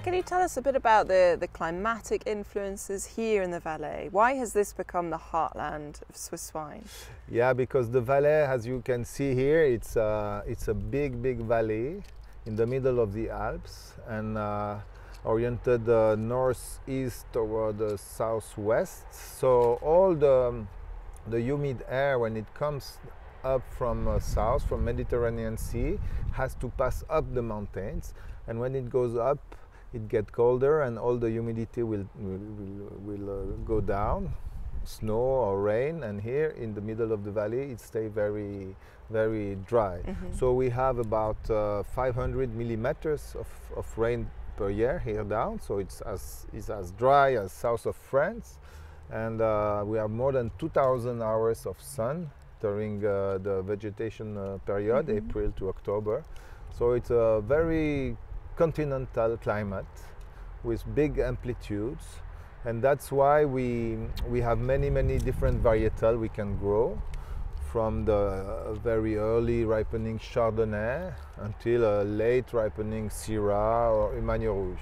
And can you tell us a bit about the, the climatic influences here in the Valais? Why has this become the heartland of Swiss wine? Yeah, because the Valais, as you can see here, it's a, it's a big, big valley in the middle of the Alps and uh, oriented uh, northeast toward the southwest. So all the, the humid air, when it comes up from uh, south, from Mediterranean Sea, has to pass up the mountains. And when it goes up, it gets colder and all the humidity will, will, will, will uh, go down. Snow or rain and here in the middle of the valley it stays very very dry. Mm -hmm. so we have about uh, 500 millimeters of, of rain per year here down. So it's as it's as dry as south of france. And uh, we have more than 2000 hours of sun during uh, the vegetation uh, period mm -hmm. april to october. So it's a very continental climate with big amplitudes and that's why we we have many many different varietal we can grow from the very early ripening Chardonnay until a late ripening Syrah or Humagne Rouge.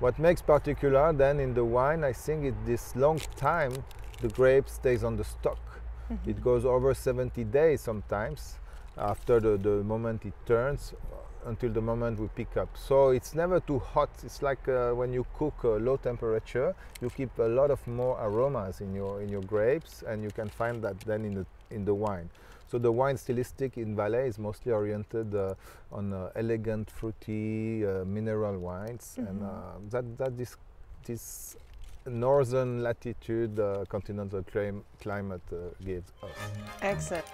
What makes particular then in the wine, I think, is this long time the grape stays on the stock. Mm -hmm. It goes over 70 days sometimes after the, the moment it turns until the moment we pick up. So it's never too hot. It's like uh, when you cook uh, low temperature, you keep a lot of more aromas in your in your grapes, and you can find that then in the in the wine. So the wine stylistic in Valais is mostly oriented uh, on uh, elegant, fruity, uh, mineral wines, mm -hmm. and uh, that that this this northern latitude uh, continental clim climate uh, gives us. Excellent.